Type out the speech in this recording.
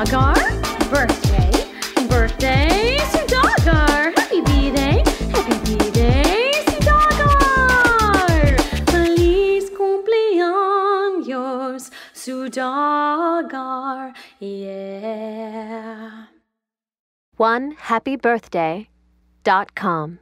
Dagar. Birthday, birthday, Suthagar. Happy B-Day, happy B-Day, Suthagar. Feliz cumpleaños, Suthagar. Yeah. One happy birthday dot com.